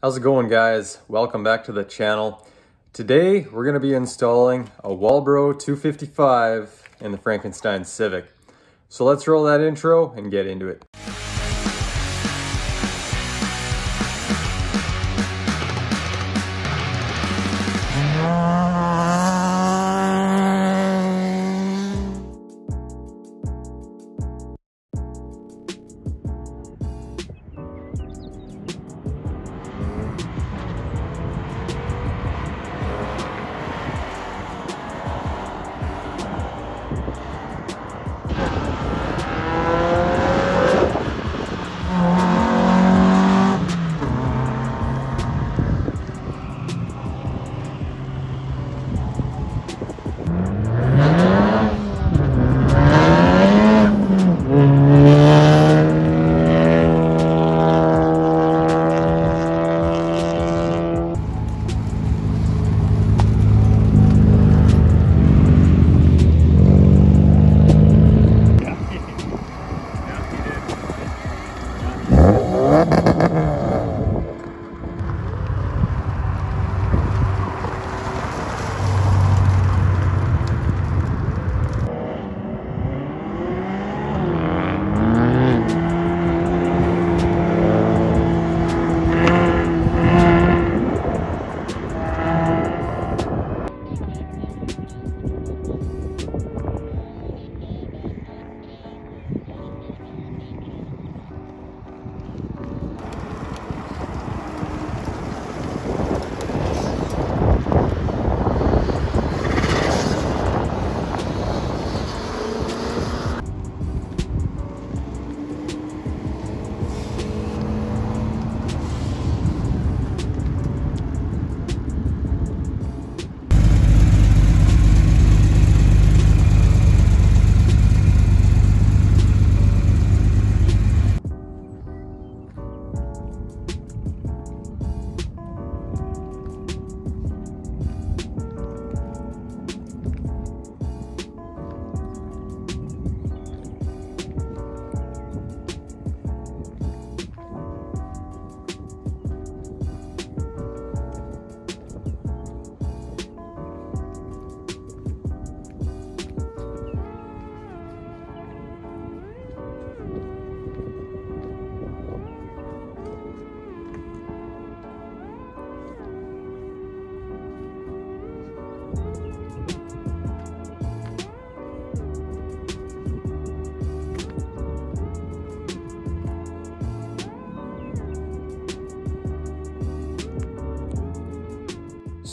How's it going guys? Welcome back to the channel. Today we're going to be installing a Walbro 255 in the Frankenstein Civic. So let's roll that intro and get into it.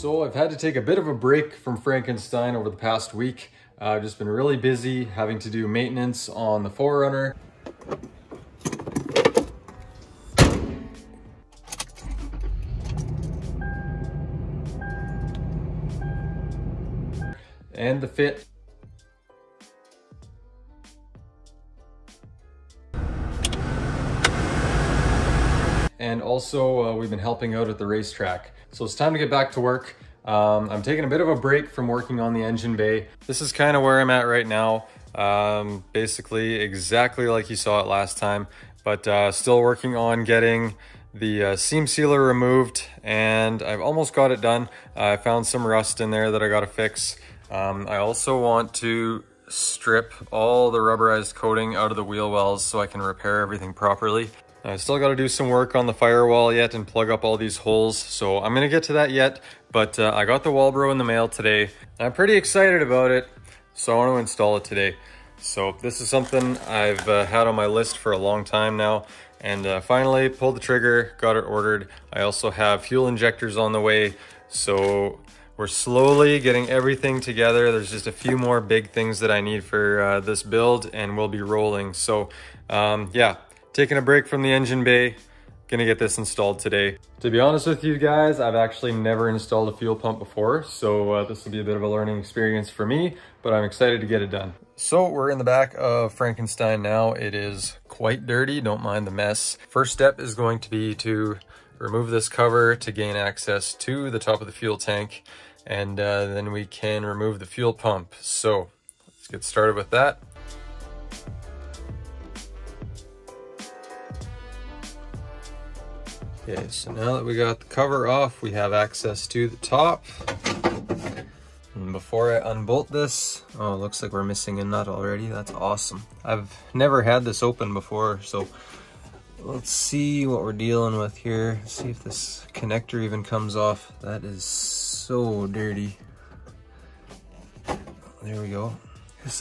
So I've had to take a bit of a break from Frankenstein over the past week. I've just been really busy having to do maintenance on the 4Runner. And the fit. And also uh, we've been helping out at the racetrack. So it's time to get back to work. Um, I'm taking a bit of a break from working on the engine bay. This is kind of where I'm at right now. Um, basically exactly like you saw it last time, but uh, still working on getting the uh, seam sealer removed and I've almost got it done. I found some rust in there that I got to fix. Um, I also want to strip all the rubberized coating out of the wheel wells so I can repair everything properly. I still got to do some work on the firewall yet and plug up all these holes. So I'm going to get to that yet, but uh, I got the Walbro in the mail today. I'm pretty excited about it, so I want to install it today. So this is something I've uh, had on my list for a long time now and uh, finally pulled the trigger, got it ordered. I also have fuel injectors on the way. So we're slowly getting everything together. There's just a few more big things that I need for uh, this build and we'll be rolling. So um, yeah, taking a break from the engine bay, gonna get this installed today. To be honest with you guys, I've actually never installed a fuel pump before, so uh, this will be a bit of a learning experience for me, but I'm excited to get it done. So we're in the back of Frankenstein now. It is quite dirty, don't mind the mess. First step is going to be to remove this cover to gain access to the top of the fuel tank, and uh, then we can remove the fuel pump. So let's get started with that. Okay, so now that we got the cover off, we have access to the top. And before I unbolt this, oh, looks like we're missing a nut already. That's awesome. I've never had this open before, so let's see what we're dealing with here. See if this connector even comes off. That is so dirty. There we go.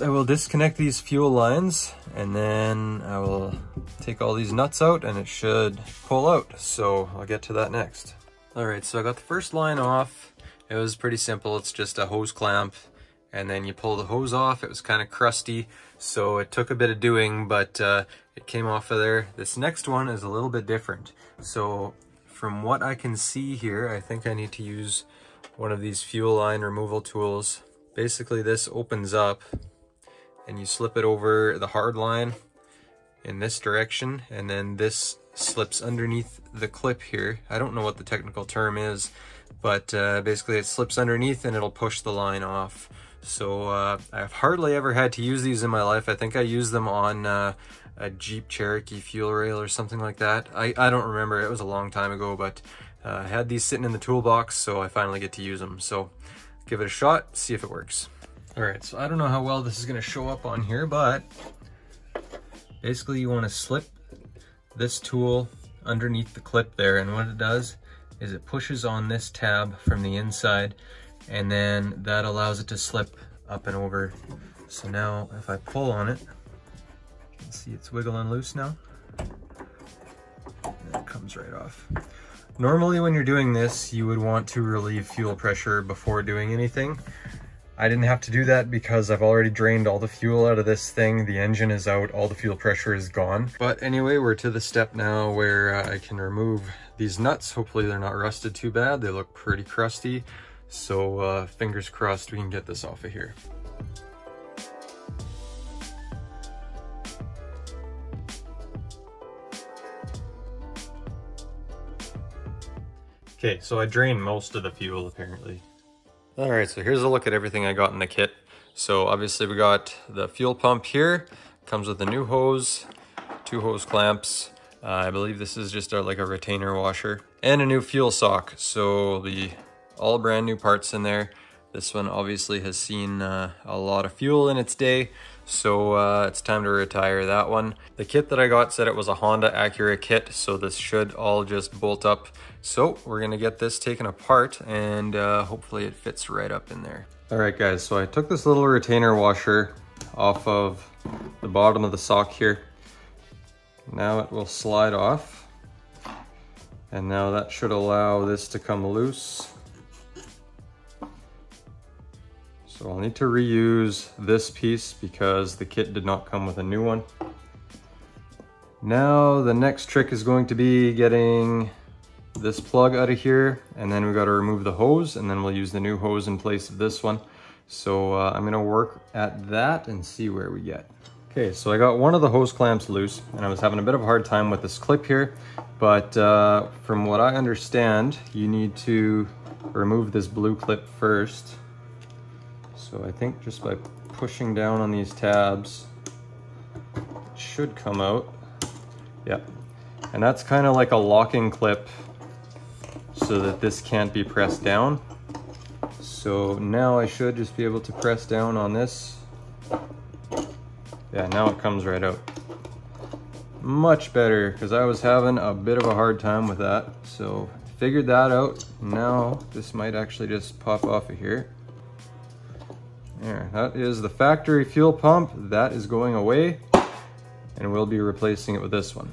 I will disconnect these fuel lines and then I will take all these nuts out and it should pull out. So I'll get to that next. All right, so I got the first line off. It was pretty simple. It's just a hose clamp and then you pull the hose off. It was kind of crusty, so it took a bit of doing, but uh, it came off of there. This next one is a little bit different. So from what I can see here, I think I need to use one of these fuel line removal tools. Basically this opens up and you slip it over the hard line in this direction and then this slips underneath the clip here. I don't know what the technical term is, but uh, basically it slips underneath and it'll push the line off. So uh, I've hardly ever had to use these in my life. I think I used them on uh, a Jeep Cherokee fuel rail or something like that. I, I don't remember, it was a long time ago, but uh, I had these sitting in the toolbox, so I finally get to use them. So give it a shot, see if it works. All right, so I don't know how well this is gonna show up on here, but basically you wanna slip this tool underneath the clip there, and what it does is it pushes on this tab from the inside, and then that allows it to slip up and over. So now if I pull on it, you can see it's wiggling loose now. And it comes right off. Normally when you're doing this, you would want to relieve fuel pressure before doing anything. I didn't have to do that because I've already drained all the fuel out of this thing. The engine is out, all the fuel pressure is gone. But anyway, we're to the step now where uh, I can remove these nuts. Hopefully they're not rusted too bad. They look pretty crusty. So uh, fingers crossed we can get this off of here. Okay, so I drained most of the fuel apparently. All right, so here's a look at everything I got in the kit. So obviously we got the fuel pump here, comes with a new hose, two hose clamps. Uh, I believe this is just a, like a retainer washer and a new fuel sock. So the all brand new parts in there. This one obviously has seen uh, a lot of fuel in its day, so uh, it's time to retire that one. The kit that I got said it was a Honda Acura kit, so this should all just bolt up. So we're gonna get this taken apart and uh, hopefully it fits right up in there. All right guys, so I took this little retainer washer off of the bottom of the sock here. Now it will slide off. And now that should allow this to come loose. So I'll need to reuse this piece because the kit did not come with a new one. Now the next trick is going to be getting this plug out of here and then we got to remove the hose and then we'll use the new hose in place of this one. So uh, I'm gonna work at that and see where we get. Okay, so I got one of the hose clamps loose and I was having a bit of a hard time with this clip here, but uh, from what I understand, you need to remove this blue clip first so I think just by pushing down on these tabs, it should come out. Yep. And that's kind of like a locking clip so that this can't be pressed down. So now I should just be able to press down on this. Yeah, now it comes right out. Much better, because I was having a bit of a hard time with that. So figured that out. Now this might actually just pop off of here. There, that is the factory fuel pump. That is going away and we'll be replacing it with this one.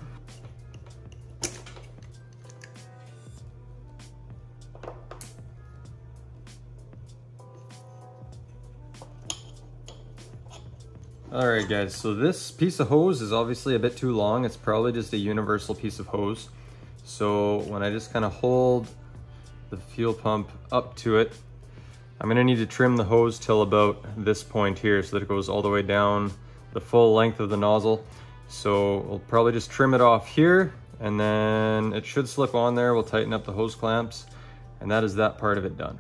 Alright guys, so this piece of hose is obviously a bit too long. It's probably just a universal piece of hose. So when I just kind of hold the fuel pump up to it, I'm gonna need to trim the hose till about this point here so that it goes all the way down the full length of the nozzle. So we'll probably just trim it off here and then it should slip on there. We'll tighten up the hose clamps and that is that part of it done.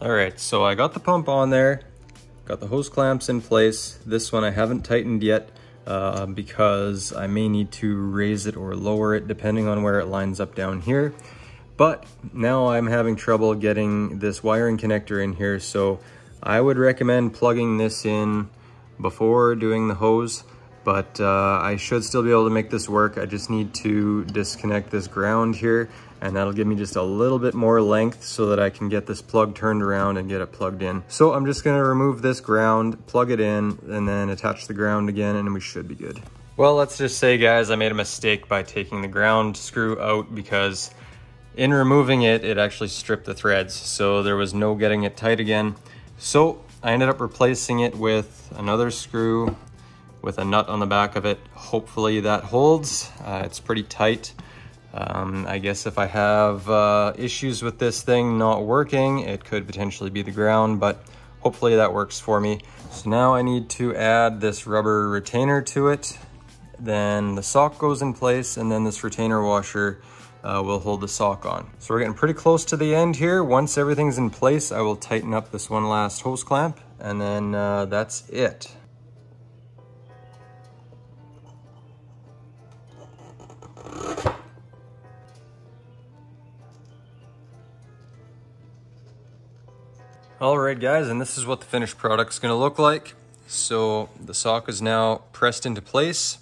All right, so I got the pump on there, got the hose clamps in place. This one I haven't tightened yet uh, because I may need to raise it or lower it depending on where it lines up down here. But now I'm having trouble getting this wiring connector in here, so I would recommend plugging this in before doing the hose, but uh, I should still be able to make this work. I just need to disconnect this ground here, and that'll give me just a little bit more length so that I can get this plug turned around and get it plugged in. So I'm just gonna remove this ground, plug it in, and then attach the ground again, and we should be good. Well, let's just say, guys, I made a mistake by taking the ground screw out because in removing it, it actually stripped the threads, so there was no getting it tight again. So I ended up replacing it with another screw with a nut on the back of it. Hopefully that holds. Uh, it's pretty tight. Um, I guess if I have uh, issues with this thing not working, it could potentially be the ground, but hopefully that works for me. So now I need to add this rubber retainer to it. Then the sock goes in place and then this retainer washer uh, will hold the sock on. So we're getting pretty close to the end here. Once everything's in place, I will tighten up this one last hose clamp and then uh, that's it. All right guys, and this is what the finished product's gonna look like. So the sock is now pressed into place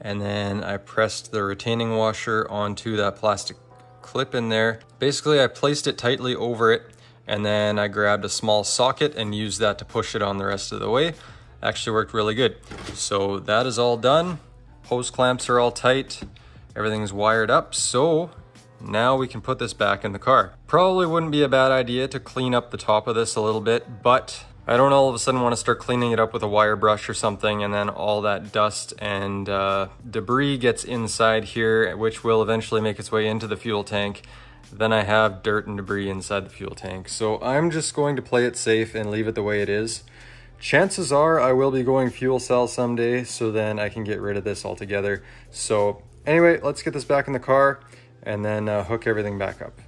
and then I pressed the retaining washer onto that plastic clip in there. Basically, I placed it tightly over it and then I grabbed a small socket and used that to push it on the rest of the way. Actually worked really good. So that is all done. Hose clamps are all tight. Everything's wired up. So now we can put this back in the car. Probably wouldn't be a bad idea to clean up the top of this a little bit, but I don't all of a sudden want to start cleaning it up with a wire brush or something and then all that dust and uh, debris gets inside here, which will eventually make its way into the fuel tank. Then I have dirt and debris inside the fuel tank. So I'm just going to play it safe and leave it the way it is. Chances are I will be going fuel cell someday, so then I can get rid of this altogether. So anyway, let's get this back in the car and then uh, hook everything back up.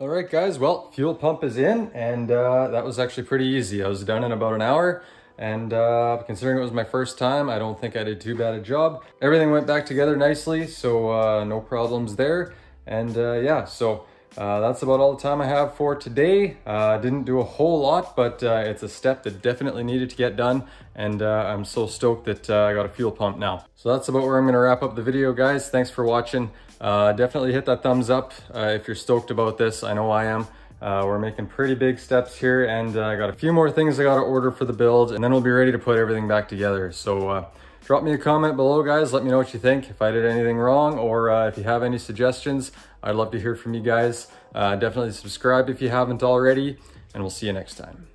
All right, guys, well, fuel pump is in, and uh, that was actually pretty easy. I was done in about an hour, and uh, considering it was my first time, I don't think I did too bad a job. Everything went back together nicely, so uh, no problems there. And uh, yeah, so uh, that's about all the time I have for today. Uh, didn't do a whole lot, but uh, it's a step that definitely needed to get done. And uh, I'm so stoked that uh, I got a fuel pump now. So that's about where I'm gonna wrap up the video, guys. Thanks for watching. Uh, definitely hit that thumbs up if you're stoked about this. I know I am. we're making pretty big steps here and I got a few more things I gotta order for the build and then we'll be ready to put everything back together. So drop me a comment below, guys. Let me know what you think, if I did anything wrong or if you have any suggestions. I'd love to hear from you guys. Uh, definitely subscribe if you haven't already, and we'll see you next time.